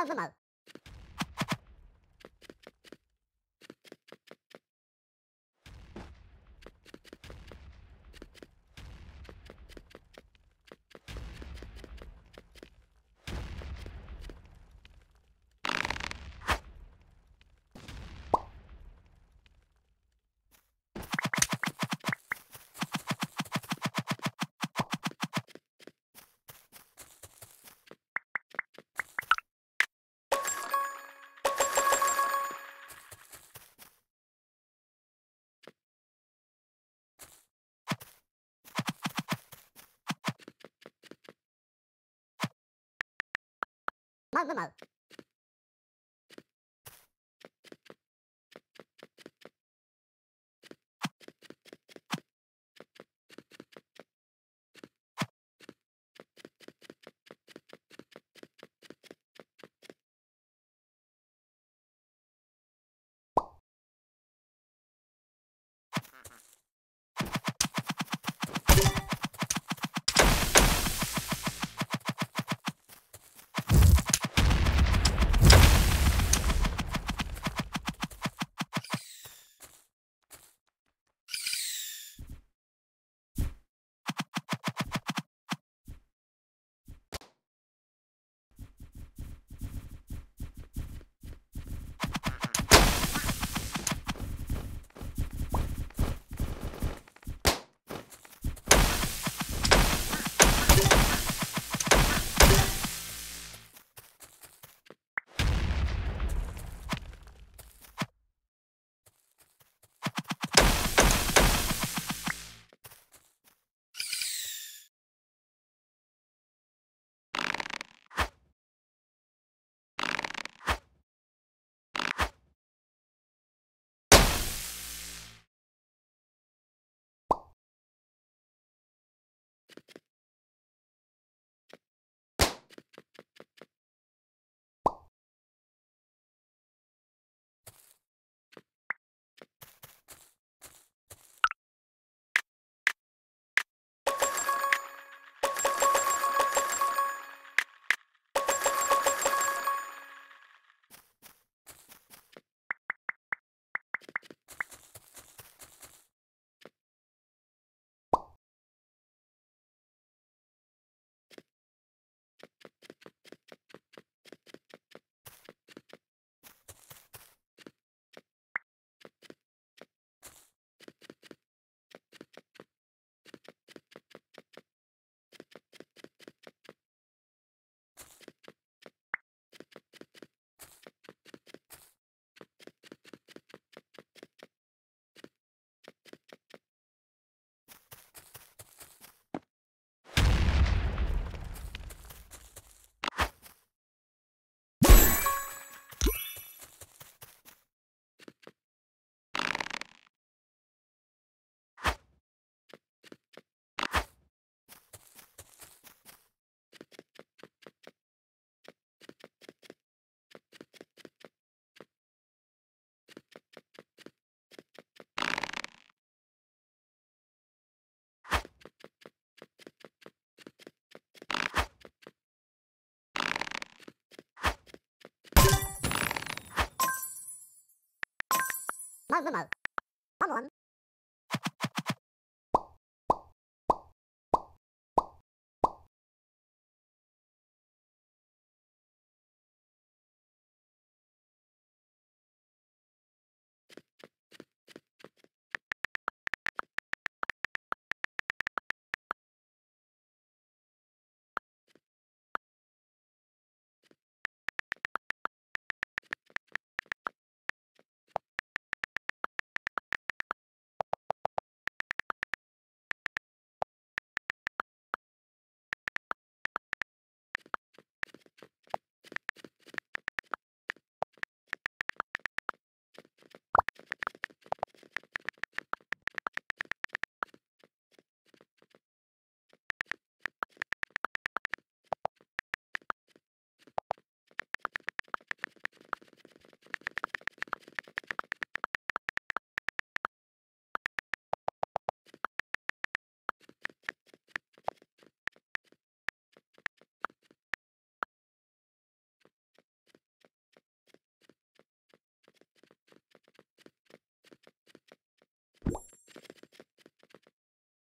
那是哪 Mamma on the mouth. Come on.